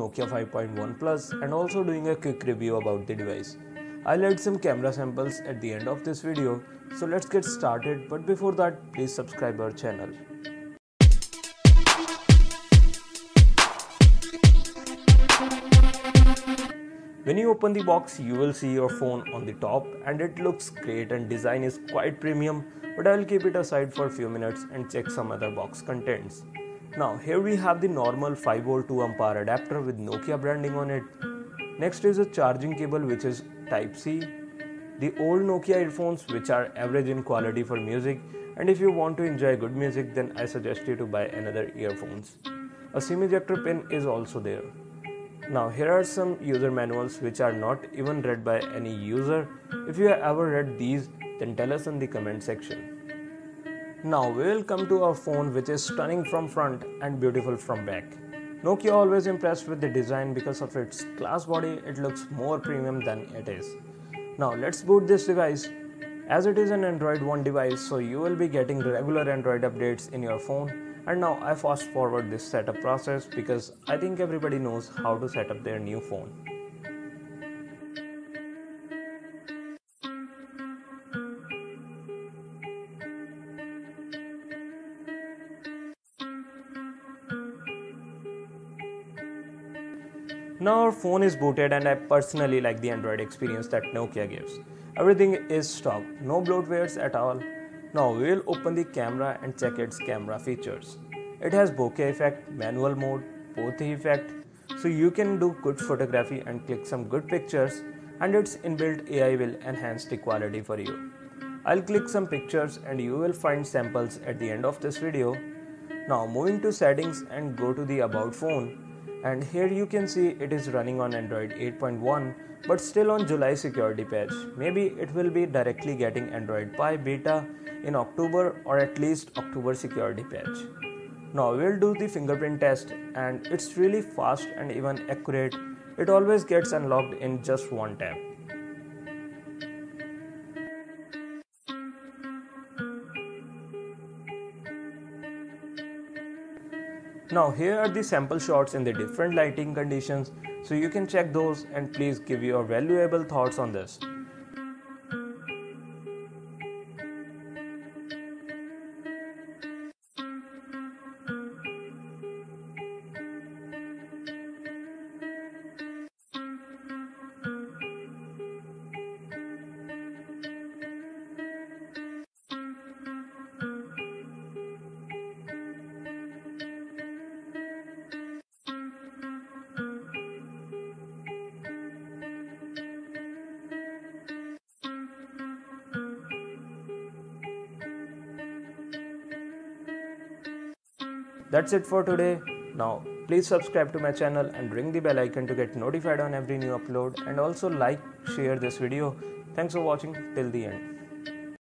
Nokia 5.1 Plus and also doing a quick review about the device. I'll add some camera samples at the end of this video, so let's get started but before that please subscribe our channel. When you open the box, you will see your phone on the top and it looks great and design is quite premium, but I will keep it aside for a few minutes and check some other box contents. Now here we have the normal 5V 2 ampere adapter with Nokia branding on it. Next is a charging cable which is type C. The old Nokia earphones which are average in quality for music and if you want to enjoy good music then I suggest you to buy another earphones. A SIM ejector pin is also there. Now here are some user manuals which are not even read by any user. If you have ever read these then tell us in the comment section. Now we will come to our phone which is stunning from front and beautiful from back. Nokia always impressed with the design because of its glass body it looks more premium than it is. Now let's boot this device. As it is an Android One device so you will be getting regular Android updates in your phone and now I fast forward this setup process because I think everybody knows how to set up their new phone. Now our phone is booted and I personally like the Android experience that Nokia gives. Everything is stock, no bloatwares at all now we will open the camera and check its camera features. It has bokeh effect, manual mode, both effect, so you can do good photography and click some good pictures and its inbuilt AI will enhance the quality for you. I'll click some pictures and you will find samples at the end of this video. Now moving to settings and go to the about phone and here you can see it is running on Android 8.1 but still on July security patch. Maybe it will be directly getting Android Pie beta in October or at least October security patch. Now we'll do the fingerprint test and it's really fast and even accurate. It always gets unlocked in just one tap. Now here are the sample shots in the different lighting conditions so you can check those and please give your valuable thoughts on this. That's it for today. Now, please subscribe to my channel and ring the bell icon to get notified on every new upload and also like, share this video. Thanks for watching till the end.